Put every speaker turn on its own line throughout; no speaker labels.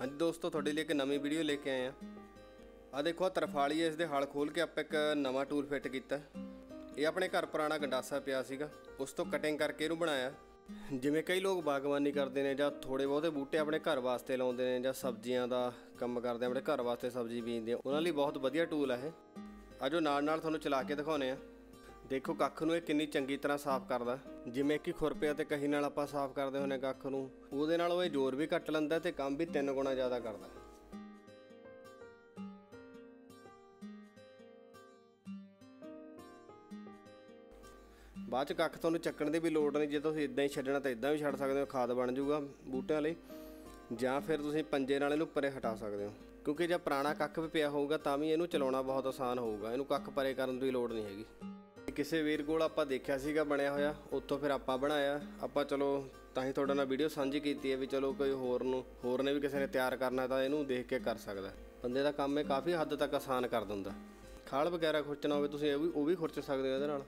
ਹਾਂਜੀ ਦੋਸਤੋ, ਤੁਹਾਡੇ ਲਈ ਇੱਕ ਨਵੀਂ ਵੀਡੀਓ ਲੈ ਕੇ ਆਏ ਆ ਆ ਦੇਖੋ, ਆਹ ਤਰਫਾਲੀ ਇਸ ਦੇ ਹਲ ਖੋਲ ਕੇ ਆਪਾਂ ਇੱਕ ਨਵਾਂ ਟੂਲ ਫਿੱਟ ਕੀਤਾ। ਇਹ ਆਪਣੇ ਘਰ ਪੁਰਾਣਾ ਗੰਡਾਸਾ ਪਿਆ ਸੀਗਾ। ਉਸ ਤੋਂ ਕਟਿੰਗ ਕਰਕੇ ਇਹਨੂੰ ਬਣਾਇਆ। ਜਿਵੇਂ ਕਈ ਲੋਕ ਬਾਗਬਾਨੀ ਕਰਦੇ ਨੇ ਜਾਂ ਥੋੜੇ ਬਹੁਤੇ ਬੂਟੇ ਆਪਣੇ ਘਰ ਵਾਸਤੇ ਲਾਉਂਦੇ ਨੇ ਜਾਂ ਸਬਜ਼ੀਆਂ ਦਾ ਕੰਮ ਕਰਦੇ ਆਪਣੇ ਘਰ ਵਾਸਤੇ ਸਬਜ਼ੀ ਬੀਜਦੇ ਉਹਨਾਂ ਲਈ ਬਹੁਤ ਵਧੀਆ ਟੂਲ ਹੈ ਇਹ। ਆਜੋ ਨਾਲ ਨਾਲ ਤੁਹਾਨੂੰ ਚਲਾ ਕੇ ਦਿਖਾਉਨੇ ਆ। ਦੇਖੋ, ਕੱਖ ਨੂੰ ਇਹ ਕਿੰਨੀ ਚੰਗੀ ਤਰ੍ਹਾਂ ਸਾਫ਼ ਕਰਦਾ। ਜਿਵੇਂ ਕਿ ਖੁਰਪੇ ਅਤੇ ਕਹੀ ਨਾਲ ਆਪਾਂ ਸਾਫ਼ ਕਰਦੇ ਹੁੰਨੇ ਕੱਖ ਨੂੰ। ਉਹਦੇ ਨਾਲ ਉਹ ਇਹ ਜ਼ੋਰ ਵੀ ਘੱਟ ਲੈਂਦਾ ਤੇ ਕੰਮ ਵੀ ਤਿੰਨ ਗੁਣਾ ਜ਼ਿਆਦਾ ਕਰਦਾ। ਬਾਅਦ ਚ ਕੱਖ ਤੁਹਾਨੂੰ ਚੱਕਣ ਦੀ ਵੀ ਲੋੜ ਨਹੀਂ। ਜੇ ਤੁਸੀਂ ਇਦਾਂ ਹੀ ਛੱਡਣਾ ਤਾਂ ਇਦਾਂ ਵੀ ਛੱਡ ਸਕਦੇ ਹੋ, ਖਾਦ ਬਣ ਜਾਊਗਾ ਬੂਟਿਆਂ ਲਈ। ਜਾਂ ਫਿਰ ਤੁਸੀਂ ਪੰਜੇ ਨਾਲ ਇਹਨੂੰ ਪਰੇ ਹਟਾ ਸਕਦੇ ਹੋ। ਕਿਉਂਕਿ ਜੇ ਪੁਰਾਣਾ ਕੱਖ ਵੀ ਪਿਆ ਹੋਊਗਾ ਤਾਂ ਵੀ ਇਹਨੂੰ ਚਲਾਉਣਾ ਬਹੁਤ ਆਸਾਨ ਹੋਊਗਾ। ਇਹਨੂੰ ਕੱਖ ਪਰੇ ਕਰਨ ਦੀ ਲੋੜ ਨਹੀਂ ਹੈਗੀ। ਕਿਸੇ ਵੀਰ ਕੋਲ ਆਪਾਂ ਦੇਖਿਆ ਸੀਗਾ, ਬਣਿਆ ਹੋਇਆ, ਉੱਥੋਂ ਫਿਰ ਆਪਾਂ ਬਣਾਇਆ। ਆਪਾਂ ਚਲੋ, ਤਾਂ ਹੀ ਤੁਹਾਡੇ ਨਾਲ ਵੀਡੀਓ ਸਾਂਝੀ ਕੀਤੀ ਹੈ ਵੀ ਚਲੋ ਕੋਈ ਹੋਰ ਨੂੰ, ਹੋਰ ਨੇ ਵੀ ਕਿਸੇ ਨੇ ਤਿਆਰ ਕਰਨਾ ਤਾਂ ਇਹਨੂੰ ਦੇਖ ਕੇ ਕਰ ਸਕਦਾ। ਬੰਦੇ ਦਾ ਕੰਮ ਇਹ ਕਾਫੀ ਹੱਦ ਤੱਕ ਆਸਾਨ ਕਰ ਦਿੰਦਾ। ਖਾਲ ਵਗੈਰਾ ਖੁਰਚਣਾ ਹੋਵੇ, ਤੁਸੀਂ ਇਹ ਵੀ, ਉਹ ਵੀ ਖੁਰਚ ਸਕਦੇ ਹੋ ਇਹਦੇ ਨਾਲ।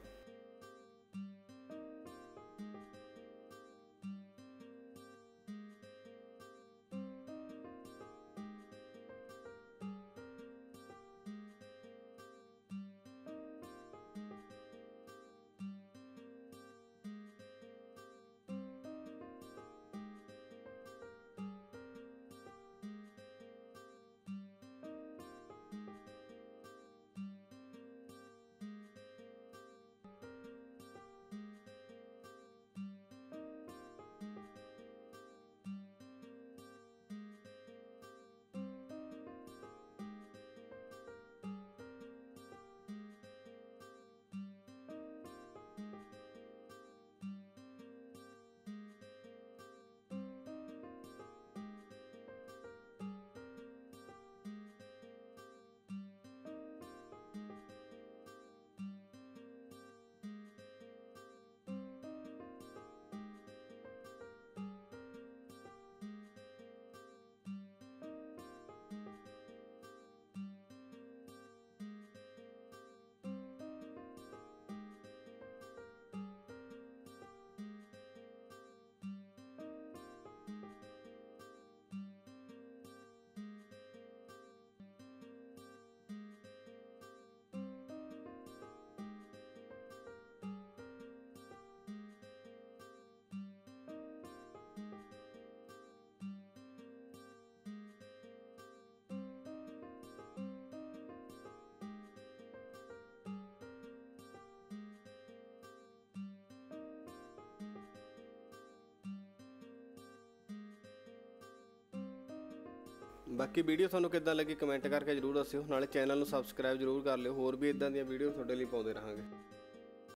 ਬਾਕੀ ਵੀਡੀਓ ਤੁਹਾਨੂੰ ਕਿੱਦਾਂ ਲੱਗੀ ਕਮੈਂਟ ਕਰਕੇ ਜਰੂਰ ਦੱਸਿਓ। ਨਾਲੇ ਚੈਨਲ ਨੂੰ ਸਬਸਕ੍ਰਾਈਬ ਜਰੂਰ ਕਰ ਲਿਓ। ਹੋਰ ਵੀ ਇਦਾਂ ਦੀਆਂ ਵੀਡੀਓ ਤੁਹਾਡੇ ਲਈ ਪਾਉਂਦੇ ਰਹਾਂਗੇ।